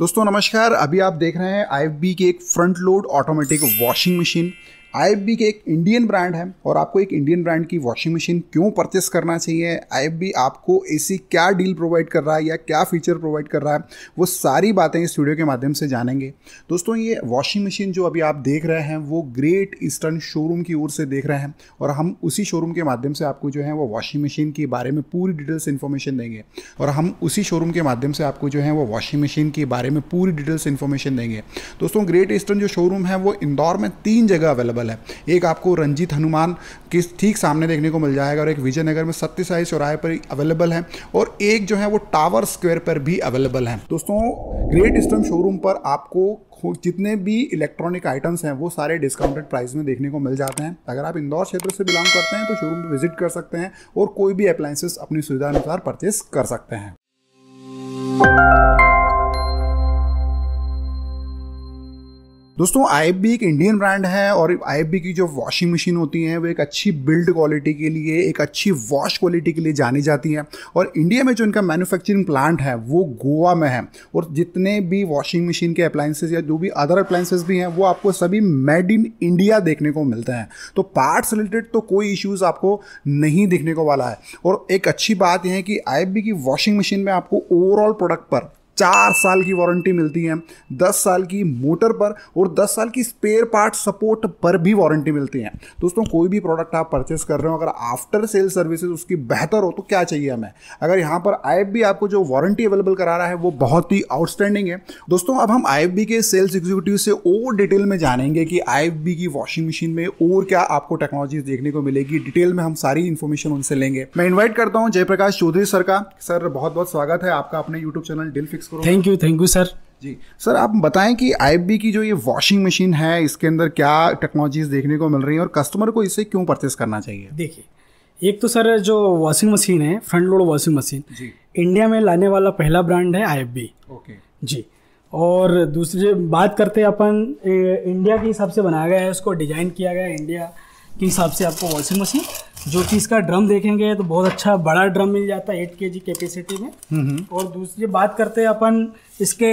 दोस्तों, नमस्कार। अभी आप देख रहे हैं आई के एक front load automatic washing machine I K एक इंडियन ब्रांड है और आपको एक इंडियन ब्रांड की वॉशिंग मशीन क्यों परचेस करना चाहिए? आई आपको ऐसी क्या डील प्रोवाइड कर रहा है या क्या फीचर प्रोवाइड कर रहा है, वो सारी बातें इस वीडियो के माध्यम से जानेंगे। दोस्तों, ये वॉशिंग मशीन जो अभी आप देख रहे हैं, वो ग्रेट ईस्टर्न शोरूम की ओर से देख रहे हैं और हम उसी शोरूम के माध्यम से आपको जो है वो वॉशिंग मशीन के बारे में पूरी डिटेल्स इन्फॉर्मेशन देंगे और हम उसी शोरूम के माध्यम से आपको जो है वो वॉशिंग मशीन के बारे में पूरी डिटेल्स इन्फॉर्मेशन देंगे। दोस्तों, ग्रेट ईस्टर्न जो शोरूम है, वो इंदौर में तीन जगह अवेलेबल अवेलेबल है। एक आपको रंजीत हनुमान के ठीक सामने देखने को मिल जाएगा और एक विजयनगर में सत्य साई चौराहे पर अवेलेबल है और एक जो है वो टावर स्क्वायर पर भी अवेलेबल है। दोस्तों ग्रेट ईस्टर्न शोरूम पर आपको जितने भी इलेक्ट्रॉनिक आइटम्स हैं, वो सारे डिस्काउंटेड प्राइस में देखने को मिल जाते हैं। अगर आप इंदौर क्षेत्र से बिलोंग करते हैं तो शोरूम पर विज़िट कर सकते हैं और कोई भी अप्लाइंसेस अपनी सुविधा अनुसार परचेस कर सकते हैं। दोस्तों आई एक इंडियन ब्रांड है और आई की जो वॉशिंग मशीन होती हैं, वो एक अच्छी बिल्ड क्वालिटी के लिए, एक अच्छी वॉश क्वालिटी के लिए जानी जाती हैं। और इंडिया में जो इनका मैन्युफैक्चरिंग प्लांट है, वो गोवा में है। और जितने भी वॉशिंग मशीन के अप्लाइंसेज या जो भी अदर अप्लाइंसेज भी हैं, वो आपको सभी मेड इन इंडिया देखने को मिलते हैं। तो पार्ट्स रिलेटेड तो कोई इश्यूज़ आपको नहीं देखने को वाला है। और एक अच्छी बात यह है कि आई की वॉशिंग मशीन में आपको ओवरऑल प्रोडक्ट पर चार साल की वारंटी मिलती है, दस साल की मोटर पर और दस साल की स्पेयर पार्ट सपोर्ट पर भी वारंटी मिलती है। दोस्तों, कोई भी प्रोडक्ट आप परचेस कर रहे हो, अगर आफ्टर सेल सर्विसेज़ उसकी बेहतर हो तो क्या चाहिए हमें? अगर यहाँ पर आई आपको जो वारंटी अवेलेबल करा रहा है, वो बहुत ही आउटस्टैंडिंग है। दोस्तों, अब हम आई के सेल्स एग्जीक्यूटिव से और डिटेल में जानेंगे कि आई की वॉशिंग मशीन में और क्या आपको टेक्नोलॉजी देखने को मिलेगी। डिटेल में हम सारी इन्फॉर्मेशन उनसे लेंगे। मैं इन्वाइट करता हूँ जयप्रकाश चौधरी सर का। सर बहुत बहुत स्वागत है आपका अपने यूट्यूब चैनल डिल फिक्स करो। Thank you thank you sir ji. Sir आप बताएँ कि आई की जो ये वॉशिंग मशीन है इसके अंदर क्या टेक्नोलॉजीज़ देखने को मिल रही है और कस्टमर को इसे क्यों परचेस करना चाहिए? देखिए एक तो सर जो वॉशिंग मशीन है फ्रंट लोड वॉशिंग मशीन जी। इंडिया में लाने वाला पहला ब्रांड है आई ओके जी। और दूसरी बात करते हैं अपन इंडिया के हिसाब से बनाया गया है उसको डिज़ाइन किया गया है इंडिया के हिसाब से आपको वॉशिंग मशीन जो कि इसका ड्रम देखेंगे तो बहुत अच्छा बड़ा ड्रम मिल जाता है एट के जी कैपेसिटी में। और दूसरी बात करते हैं अपन इसके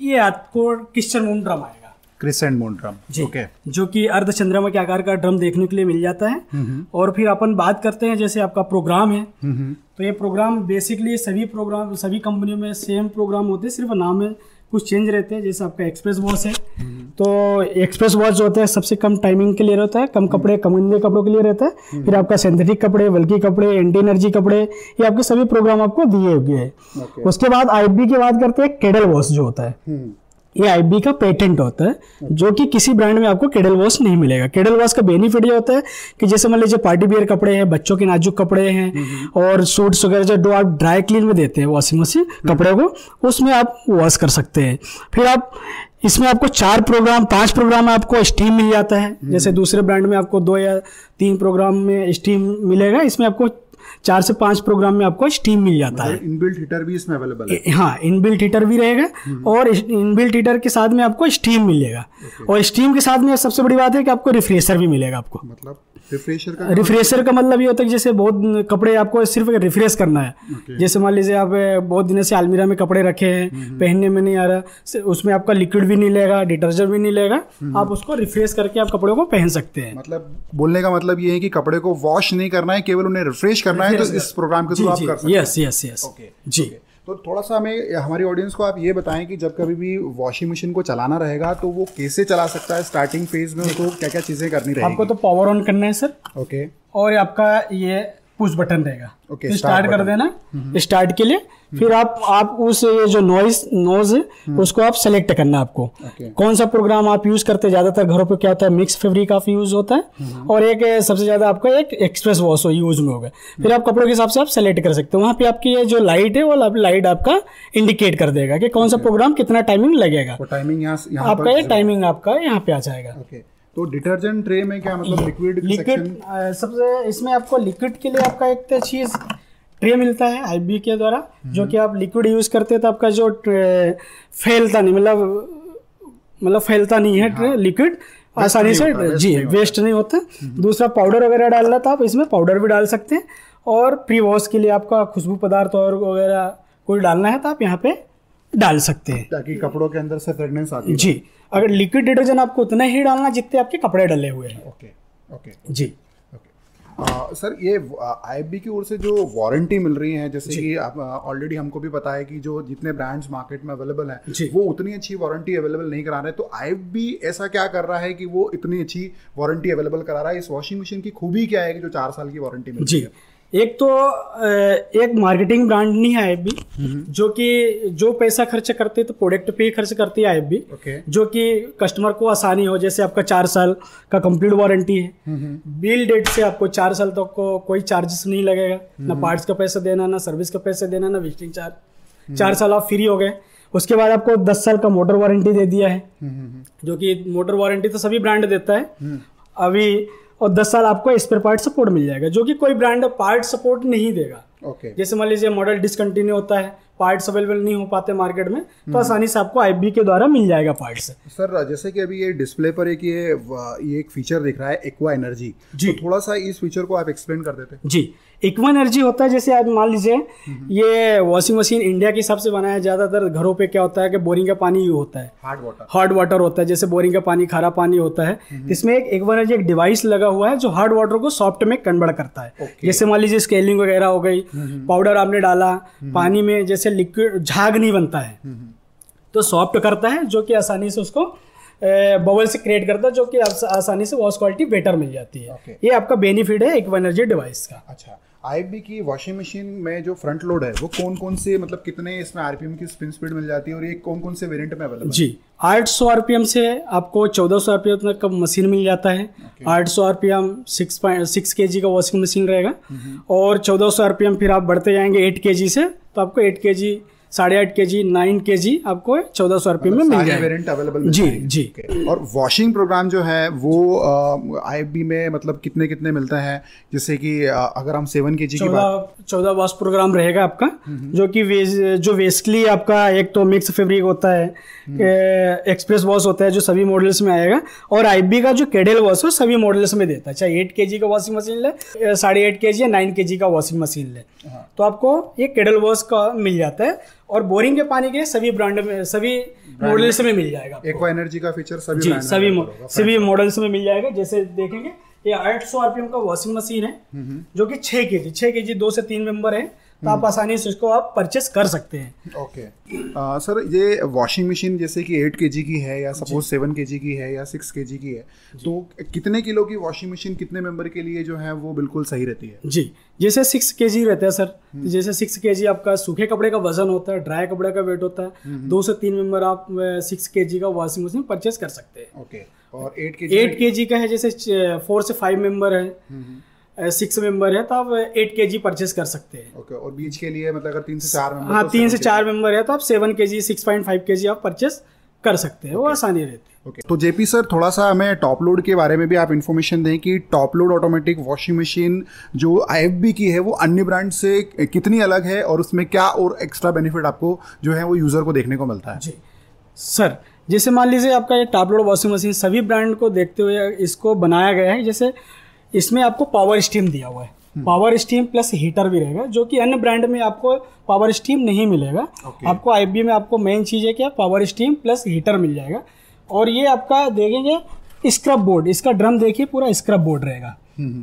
ये आपको क्रिश्चन मून ड्रम आएगा क्रिस्टेंट मून ड्रम जी ओके जो कि अर्ध चंद्रमा के आकार का ड्रम देखने के लिए मिल जाता है। और फिर अपन बात करते हैं जैसे आपका प्रोग्राम है। तो ये प्रोग्राम बेसिकली सभी प्रोग्राम सभी कंपनियों में सेम प्रोग्राम होते हैं सिर्फ़ नाम है कुछ चेंज रहते हैं जैसे आपका एक्सप्रेस वॉश है। तो एक्सप्रेस वॉश जो होता है सबसे कम टाइमिंग के लिए रहता है कम कपड़े कम गंदे कपड़ों के लिए रहता है। फिर आपका सिंथेटिक कपड़े बल्कि कपड़े एंटी एनर्जी कपड़े ये आपके सभी प्रोग्राम आपको दिए हुए हैं। उसके बाद आईबी की बात करते हैं केडल वॉश जो होता है। हम्म। ये आईबी का पेटेंट होता है जो कि किसी ब्रांड में आपको केडल वॉश नहीं मिलेगा। केडल वॉश का बेनिफिट ये होता है कि जैसे मान लीजिए पार्टी बियर कपड़े हैं बच्चों के नाजुक कपड़े हैं और सूट्स वगैरह जो आप ड्राई क्लीन में देते हैं वॉशिंग मशीन कपड़े को उसमें आप वॉश कर सकते हैं। फिर आप इसमें आपको चार प्रोग्राम पाँच प्रोग्राम में आपको स्टीम मिल जाता है। जैसे दूसरे ब्रांड में आपको दो या तीन प्रोग्राम में स्टीम मिलेगा इसमें आपको चार से पाँच प्रोग्राम में आपको स्टीम मिल जाता है। इनबिल्ट हीटर भी इसमें अवेलेबल है। हाँ इनबिल्ट हीटर भी रहेगा हम्म। और इनबिल्ट हीटर के साथ में आपको स्टीम मिलेगा। और स्टीम के साथ में सबसे बड़ी बात है कि आपको रिफ्रेशर भी मिलेगा आपको। मतलब? रिफ्रेशर का रिफ्रेशर का मतलब ये होता है कि जैसे बहुत कपड़े आपको सिर्फ़ रिफ्रेश करना है। Okay. जैसे मान लीजिए आप बहुत दिनों से अलमीरा में कपड़े रखे हैं हम्म, हम्म। पहनने में नहीं आ रहा उसमें आपका लिक्विड भी नहीं लेगा डिटर्जेंट भी नहीं लेगा आप उसको रिफ्रेश करके आप कपड़ों को पहन सकते हैं। मतलब बोलने का मतलब ये है कि कपड़े को वॉश नहीं करना है केवल उन्हें रिफ्रेश करना है तो इस प्रोग्राम के थ्रू आप कर सकते हैं। यस यस यस जी। तो थोड़ा सा हमें हमारी ऑडियंस को आप ये बताएँ कि जब कभी भी वॉशिंग मशीन को चलाना रहेगा तो वो कैसे चला सकता है स्टार्टिंग फ़ेज़ में उसको क्या क्या चीज़ें करनी रहेगी? आपको तो पावर ऑन करना है सर ओके और आपका ये पुश बटन रहेगा। ओके स्टार्ट कर देना स्टार्ट के लिए। फिर आप आप उस जो नॉइस नोज़ है हम्म। उसको आप सेलेक्ट करना आपको। कौन सा प्रोग्राम आप यूज़ करते हैं? ज़्यादातर घरों पे क्या होता है? मिक्स फेब्रिक काफ़ी यूज़ होता है। हम्म। और एक सबसे ज़्यादा आपका एक एक्सप्रेस वॉश हो यूज़ में होगा। फिर आप कपड़ों के हिसाब से आप सेलेक्ट कर सकते हो। वहाँ पे आपकी ये जो लाइट है वो लाइट आपका इंडिकेट कर देगा कि कौन सा प्रोग्राम कितना टाइमिंग लगेगा। टाइमिंग आपका ये टाइमिंग आपका यहाँ पे आ जाएगा। तो डिटर्जेंट ट्रे में क्या मतलब लिक्विड लिक्विड सबसे इसमें आपको लिक्विड के लिए आपका एक चीज़ ट्रे मिलता है आईबी के द्वारा हम्म। जो कि आप लिक्विड यूज़ करते हैं तो आपका जो फैलता नहीं मतलब मतलब फैलता नहीं है ट्रे लिक्विड हाँ, आसानी से जी वेस्ट नहीं होता। हम्म। दूसरा पाउडर वगैरह डालना था आप इसमें पाउडर भी डाल सकते हैं। और प्री वॉश के लिए आपका खुशबू पदार्थ और वगैरह कोई डालना है तो आप यहाँ पे डाल सकते हैं। ताकि कपड़ों के अंदर से फ्रेगनेंस आती जी। अगर लिक्विड डिटर्जेंट आपको उतना ही डालना जितने आपके कपड़े डले हुए हैं। ओके ओके जी। आ, सर ये आईबी की ओर से जो वारंटी मिल रही है जैसे कि आप ऑलरेडी हमको भी पता है कि जो जितने ब्रांड्स मार्केट में अवेलेबल। हैं वो उतनी अच्छी वारंटी अवेलेबल नहीं करा रहे। तो आई ऐसा क्या कर रहा है कि वो इतनी अच्छी वारंटी अवेलेबल करा रहा है? इस वॉशिंग मशीन की खूबी क्या है कि जो चार साल की वारंटी मिल रही जी। है? एक तो एक मार्केटिंग ब्रांड नहीं है एफ़ जो कि जो पैसा खर्च करते तो प्रोडक्ट पे ही खर्च करती है एफ़ ओके जो कि कस्टमर को आसानी हो जैसे आपका चार साल का कंप्लीट वारंटी है। बिल डेट से आपको चार साल तक तो को कोई चार्जेस नहीं लगेगा ना पार्ट्स का पैसा देना ना सर्विस का पैसा देना ना विजिटिंग चार्ज चार साल आप फ्री हो गए। उसके बाद आपको दस साल का मोटर वारंटी दे दिया है। जो कि मोटर वारंटी तो सभी ब्रांड देता है। अभी और दस साल आपको स्पेयर पार्ट सपोर्ट मिल जाएगा, जो कि कोई ब्रांड पार्ट सपोर्ट नहीं देगा। ओके जैसे मान लीजिए मॉडल डिसकंटिन्यू होता है पार्ट्स अवेलेबल नहीं हो पाते मार्केट में तो आसानी से आपको आईबी के द्वारा मिल जाएगा पार्ट्स सर जैसे कि अभी ये डिस्प्ले पर एक ये ये एक फीचर दिख रहा है एक्वा एनर्जी जी। तो थोड़ा सा इस फीचर को आप एक्सप्लेन कर देते। जी। इक्वा एनर्जी होता है जैसे आज मान लीजिए ये वॉशिंग मशीन इंडिया के हिसाब से बनाया ज़्यादातर घरों पे क्या होता है कि बोरिंग का पानी होता है। हार्ड वाटर हार्ड वाटर होता है जैसे बोरिंग का पानी खारा पानी होता है। इसमें एक एक एनर्जी एक डिवाइस लगा हुआ है जो हार्ड वाटर को सॉफ्ट में कन्वर्ट करता है। जैसे मान लीजिए स्केलिंग वगैरह हो गई पाउडर आपने डाला पानी में जैसे लिक्विड झाग नहीं बनता है। तो सॉफ्ट करता है जो कि आसानी से उसको बबल से क्रिएट करता है जो कि आसानी से वॉश क्वालिटी बेटर मिल जाती है। Okay. ये आपका बेनिफिट है एक एनर्जी डिवाइस का। अच्छा। आई की वॉशिंग मशीन में जो फ्रंट लोड है वो कौन कौन से मतलब कितने इसमें आरपीएम की स्पिन स्पीड मिल जाती है और ये कौन कौन से वेरिएंट में अवेलेबल जी 800 आरपीएम से आपको चौदह 1400 आरपीएम तक का मशीन मिल जाता है। 800 आरपीएम सिक्स पॉइंट सिक्स के का वॉशिंग मशीन रहेगा। और चौदह 1400 आरपीएम फिर आप बढ़ते जाएँगे एट के से तो आपको एट के जी साढ़े आठ के जी नाइन के जी आपको चौदह सौ आरपीएम में मिल जाएगा। वेरिएंट अवेलेबल जी जी। और वॉशिंग प्रोग्राम जो है वो आईबी में मतलब कितने कितने मिलते हैं? जैसे कि अगर हम सेवन के जी चौदह चौदह वॉश प्रोग्राम रहेगा आपका जो कि वेज जो बेसिकली आपका एक तो मिक्स फैब्रिक होता है एक्सप्रेस वॉश होता है जो सभी मॉडल्स में आएगा और आईबी का जो केडल वॉश है सभी मॉडल्स में देता है। चाहे एट के का वॉशिंग मशीन ले साढ़े एट के या नाइन के का वॉशिंग मशीन ले। हाँ। तो आपको ये केडल वॉश का मिल जाता है। और बोरिंग के पानी के सभी ब्रांड में सभी मॉडल्स में मिल जाएगा। एक्वा एनर्जी का फीचर सभी जी सभी। सभी मॉडल्स में मिल जाएगा जैसे देखेंगे ये 800 आरपीएम का वॉशिंग मशीन है जो कि 6 के जी छः के जी दो से तीन मेंबर है तो आप आसानी से इसको आप परचेस कर सकते हैं। ओके अ, सर ये वॉशिंग मशीन जैसे कि एट के की है या सपोज़ सेवन के की है या सिक्स के की है तो कितने किलो की वॉशिंग मशीन कितने मेंबर के लिए जो है वो बिल्कुल सही रहती है? जी जैसे सिक्स के जी रहता है सर तो जैसे सिक्स के जी आपका सूखे कपड़े का वज़न होता है ड्राई कपड़े का वेट होता है दो से तीन मेंबर आप सिक्स के जी का वॉशिंग मशीन परचेस कर सकते हैं। ओके और एट के एट के जी का है जैसे फोर से फाइव मेंबर है। सिक्स मेंबर है तो आप एट के जी परचेस कर सकते हैं। ओके okay, और बीच के लिए मतलब अगर तीन से चार मेंबर हाँ तीन से चार मेंबर है तो आप सेवन के जी सिक्स पॉइंट फाइव के जी आप परचेस कर सकते हैं okay. वो आसानी रहती है। ओके तो जेपी सर थोड़ा सा हमें टॉप लोड के बारे में भी आप इन्फॉर्मेशन दें कि top load automatic washing machine जो आई की है वो अन्य ब्रांड से कितनी अलग है और उसमें क्या और एक्स्ट्रा बेनिफिट आपको जो है वो यूज़र को देखने को मिलता है? जी। सर जैसे मान लीजिए आपका ये टॉप लोड वॉशिंग मशीन सभी ब्रांड को देखते हुए इसको बनाया गया है जैसे इसमें आपको पावर स्टीम दिया हुआ है। पावर स्टीम प्लस हीटर भी रहेगा जो कि अन्य ब्रांड में आपको पावर स्टीम नहीं मिलेगा। Okay. आपको आई में आपको मेन चीज़ है क्या पावर स्टीम प्लस हीटर मिल जाएगा। और ये आपका देखेंगे स्क्रब बोर्ड इसका ड्रम देखिए पूरा स्क्रब बोर्ड रहेगा।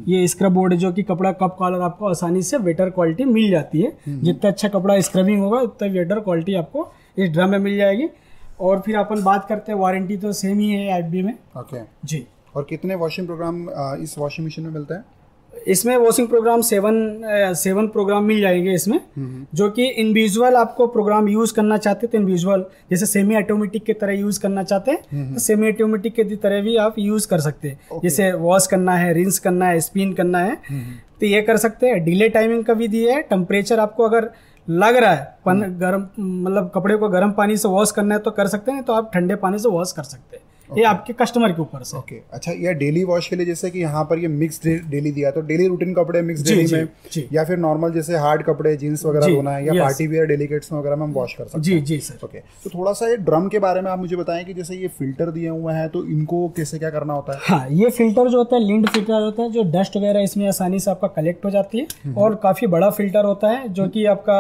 ये स्क्रब बोर्ड है जो कि कपड़ा कप कॉलर आपको आसानी से बेटर क्वालिटी मिल जाती है। जितना अच्छा कपड़ा स्क्रबिंग होगा उतना बेटर क्वालिटी आपको इस ड्रम में मिल जाएगी। और फिर अपन बात करते हैं वारंटी तो सेम ही है आई में। ओके जी। और कितने वॉशिंग प्रोग्राम इस वॉशिंग मशीन में मिलता है? इसमें washing program seven seven program मिल जाएँगे इसमें जो कि इंडिविजुअल आपको प्रोग्राम यूज़ करना चाहते तो इंडिविजुअल जैसे सेमी ऑटोमेटिक की तरह यूज़ करना चाहते हैं तो सेमी ऑटोमेटिक की तरह भी आप यूज़ कर सकते हैं। जैसे वॉश करना है रिंस करना है स्पिन करना है तो ये कर सकते हैं। डिले टाइमिंग का भी दिया है टेम्परेचर आपको अगर लग रहा है गर्म मतलब कपड़े को गर्म पानी से वॉश करना है तो कर सकते हैं तो आप ठंडे पानी से वॉश कर सकते हैं। ये आपके कस्टमर के ऊपर से। ओके अच्छा ये डेली वॉश के लिए जैसे कि यहाँ पर ये मिक्स डेली दिया तो डेली रूटीन कपड़े मिक्स डेली में जी। या फिर नॉर्मल जैसे हार्ड कपड़े जीन्स वगैरह धोना है या yes. पार्टी वेयर डेलीकेट्स वगैरह में हम वॉश कर सकते हैं। जी जी सर ओके तो थोड़ा सा ये ड्रम के बारे में आप मुझे बताएँ कि जैसे ये फ़िल्टर दिए हुए हैं तो इनको कैसे क्या करना होता है? हाँ ये फ़िल्टर जो होता है लिंड फ़िल्टर होता है जो डस्ट वगैरह इसमें आसानी से आपका कलेक्ट हो जाती है। और काफ़ी बड़ा फ़िल्टर होता है जो कि आपका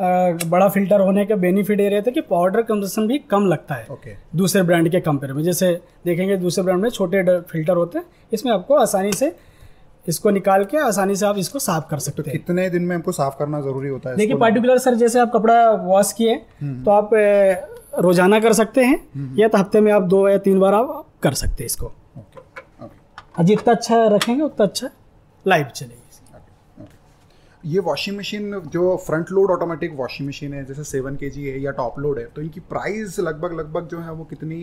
बड़ा फ़िल्टर होने का बेनिफिट ये रहता है कि पाउडर कंजप्शन भी कम लगता है। ओके। दूसरे ब्रांड के कंपेयर में। जैसे देखेंगे दूसरे ब्रांड में छोटे फ़िल्टर होते हैं इसमें आपको आसानी से इसको निकाल के आसानी से आप इसको साफ़ कर सकते हैं। कितने दिन में हमको साफ़ करना ज़रूरी होता है देखिए? पर्टिकुलर सर जैसे आप कपड़ा वॉश किए तो आप रोज़ाना कर सकते हैं या तो हफ़्ते में आप दो या तीन बार आप कर सकते हैं इसको। जितना अच्छा रखेंगे उतना अच्छा लाइफ चलेगी। ये वॉशिंग मशीन जो front load automatic washing machine है जैसे सेवन के है या टॉप लोड है तो इनकी प्राइस लगभग लगभग जो है वो कितनी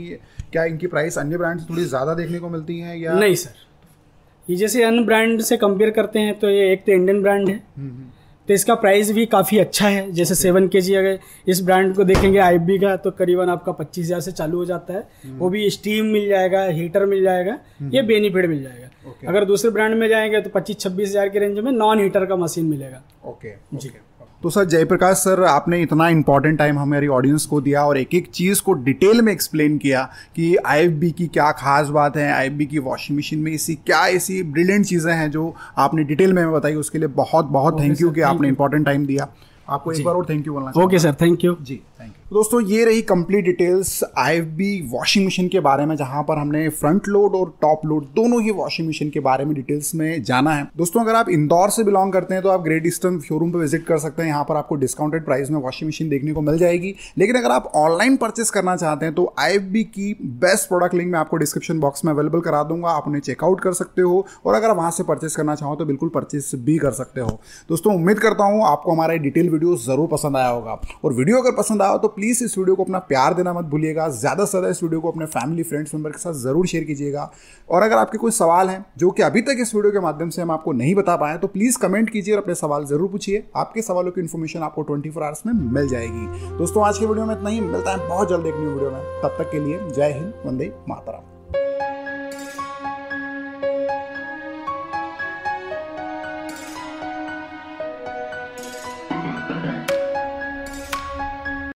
क्या इनकी प्राइस अन्य ब्रांड से थोड़ी ज़्यादा देखने को मिलती है या? नहीं सर ये जैसे अन्य ब्रांड से कंपेयर करते हैं तो ये एक तो इंडियन ब्रांड है। हम्म, हम्म, तो इसका प्राइस भी काफ़ी अच्छा है। जैसे सेवन के जी अगर इस ब्रांड को देखेंगे आई का तो करीबन आपका पच्चीस हज़ार से चालू हो जाता है। वो भी स्टीम मिल जाएगा हीटर मिल जाएगा ये बेनिफिट मिल जाएगा। अगर दूसरे ब्रांड में जाएँगे तो पच्चीस छब्बीस हज़ार के रेंज में नॉन हीटर का मशीन मिलेगा। ओके जी। तो सर जयप्रकाश सर आपने इतना इंपॉर्टेंट टाइम हमारी ऑडियंस को दिया और एक एक चीज़ को डिटेल में एक्सप्लेन किया कि आई की क्या खास बात है आईबी की वॉशिंग मशीन में इसी क्या ऐसी ब्रिलियंट चीज़ें हैं जो आपने डिटेल में हमें बताई उसके लिए बहुत बहुत थैंक यू कि आपने इंपॉर्टेंट टाइम दिया। आपको एक बार और थैंक यू बोलना ओके सर थैंक यू जी थैंक यू दोस्तों, ये रही कंप्लीट डिटेल्स आई वॉशिंग मशीन के बारे में, जहाँ पर हमने फ्रंट लोड और टॉप लोड दोनों ही वॉशिंग मशीन के बारे में डिटेल्स में जाना है। दोस्तों, अगर आप इंदौर से बिलोंग करते हैं तो आप ग्रेट ईस्टर्न शोरूम पर विज़िट कर सकते हैं। यहाँ पर आपको डिस्काउंटेड प्राइस में वॉशिंग मशीन देखने को मिल जाएगी। लेकिन अगर आप ऑनलाइन परचेस करना चाहते हैं तो आईबी की बेस्ट प्रोडक्ट लिंक मैं आपको डिस्क्रिप्शन बॉक्स में अवेलेबल करा दूँगा। आप उन्हें चेकआउट कर सकते हो और अगर वहाँ से परचेस करना चाहो तो बिल्कुल परचेस भी कर सकते हो। दोस्तों, उम्मीद करता हूँ आपको हमारा डिटेल वीडियो ज़रूर पसंद आया होगा। और वीडियो अगर पसंद आया तो प्लीज़ इस वीडियो को अपना प्यार देना मत भूलिएगा। ज़्यादा से ज़्यादा इस वीडियो को अपने फैमिली फ्रेंड्स मेंबर के साथ ज़रूर शेयर कीजिएगा। और अगर आपके कोई सवाल हैं, जो कि अभी तक इस वीडियो के माध्यम से हम आपको नहीं बता पाए तो प्लीज़ कमेंट कीजिए और अपने सवाल ज़रूर पूछिए। आपके सवालों की इन्फॉर्मेशन आपको ट्वेंटी फोर आवर्स में मिल जाएगी। दोस्तों, आज के वीडियो में इतना ही। मिलता है बहुत जल्द एक न्यू वीडियो में। तब तक के लिए जय हिंद, वंदे मातरम।